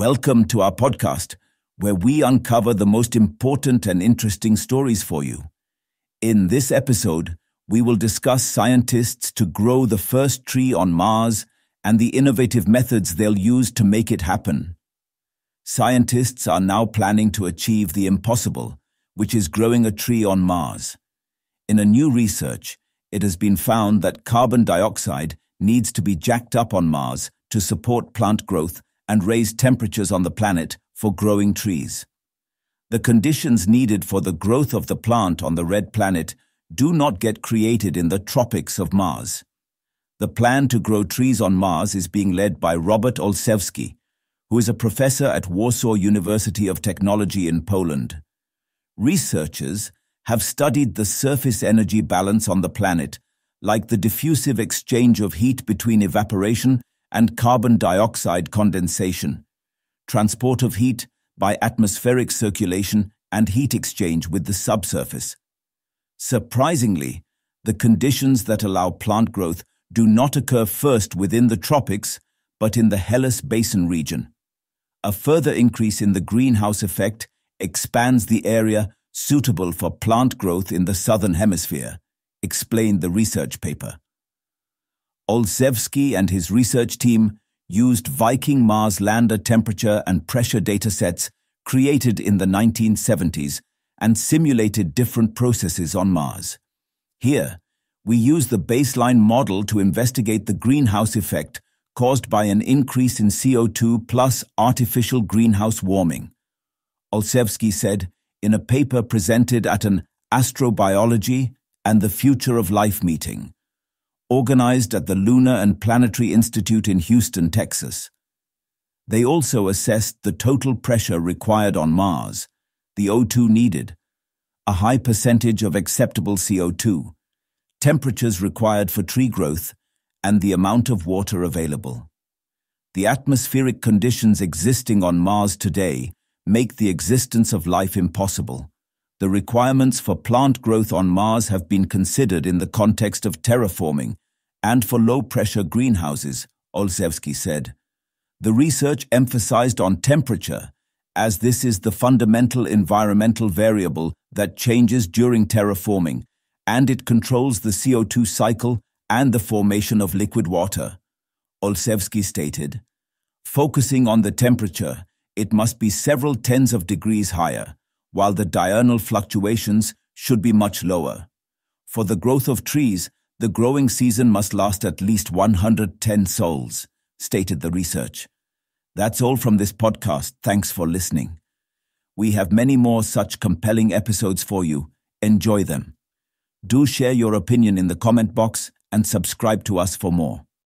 Welcome to our podcast, where we uncover the most important and interesting stories for you. In this episode, we will discuss scientists to grow the first tree on Mars and the innovative methods they'll use to make it happen. Scientists are now planning to achieve the impossible, which is growing a tree on Mars. In a new research, it has been found that carbon dioxide needs to be jacked up on Mars to support plant growth and raise temperatures on the planet for growing trees. The conditions needed for the growth of the plant on the red planet do not get created in the tropics of Mars. The plan to grow trees on Mars is being led by Robert Olszewski, who is a professor at Warsaw University of Technology in Poland. Researchers have studied the surface energy balance on the planet, like the diffusive exchange of heat between evaporation and carbon dioxide condensation, transport of heat by atmospheric circulation and heat exchange with the subsurface. Surprisingly, the conditions that allow plant growth do not occur first within the tropics, but in the Hellas Basin region. A further increase in the greenhouse effect expands the area suitable for plant growth in the southern hemisphere, explained the research paper. Olszewski and his research team used Viking Mars lander temperature and pressure datasets created in the 1970s and simulated different processes on Mars. Here, we use the baseline model to investigate the greenhouse effect caused by an increase in CO2 plus artificial greenhouse warming. Olszewski said in a paper presented at an Astrobiology and the Future of Life meeting, organized at the Lunar and Planetary Institute in Houston, Texas. They also assessed the total pressure required on Mars, the O2 needed, a high percentage of acceptable CO2, temperatures required for tree growth, and the amount of water available. The atmospheric conditions existing on Mars today make the existence of life impossible. The requirements for plant growth on Mars have been considered in the context of terraforming and for low-pressure greenhouses, Olszewski said. The research emphasized on temperature, as this is the fundamental environmental variable that changes during terraforming, and it controls the CO2 cycle and the formation of liquid water. Olszewski stated, Focusing on the temperature, it must be several tens of degrees higher, while the diurnal fluctuations should be much lower. For the growth of trees, the growing season must last at least 110 sols, stated the research. That's all from this podcast. Thanks for listening. We have many more such compelling episodes for you. Enjoy them. Do share your opinion in the comment box and subscribe to us for more.